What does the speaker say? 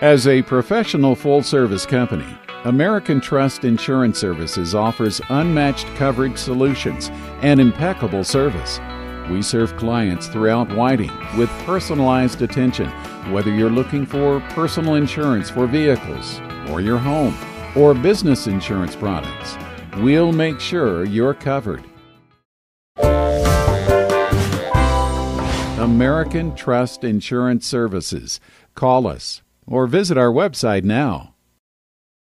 As a professional full service company, American Trust Insurance Services offers unmatched coverage solutions and impeccable service. We serve clients throughout Whiting with personalized attention, whether you're looking for personal insurance for vehicles, or your home, or business insurance products. We'll make sure you're covered. American Trust Insurance Services. Call us or visit our website now